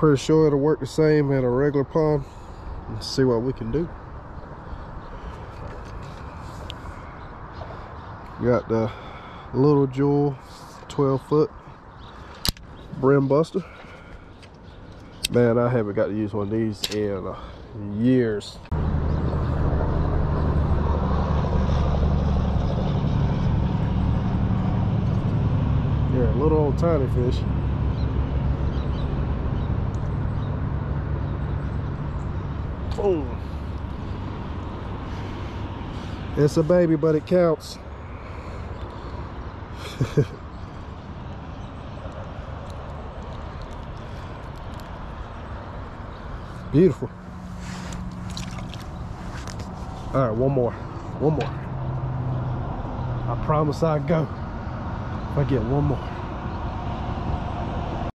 pretty sure it'll work the same at a regular pond. Let's see what we can do. Got the little jewel 12 foot bream buster. Man, I haven't got to use one of these in uh, years. Yeah, a little old tiny fish. It's a baby, but it counts. Beautiful. All right, one more. One more. I promise I'll go. If I get one more.